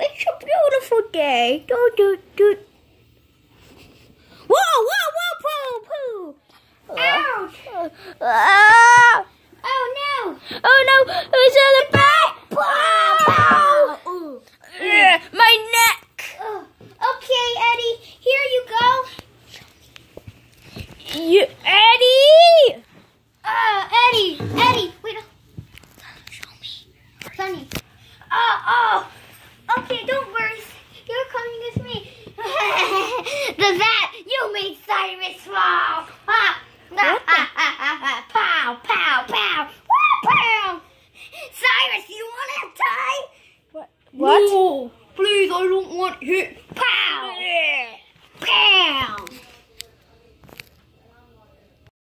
It's a beautiful day. Do, do, do. Whoa, whoa, whoa, poo, poo. Ouch. Uh, uh, oh, no. Oh, no. It's on the back. Pow, pow. Uh, my neck. Uh, okay, Eddie. Here you go. You, Eddie. Uh, Eddie. Eddie. Wait. Show me. Sunny. That, you mean Cyrus Swamp! Pow! Pow! Pow! Woo, pow! Cyrus, you want to die? What? What? No, please, I don't want hit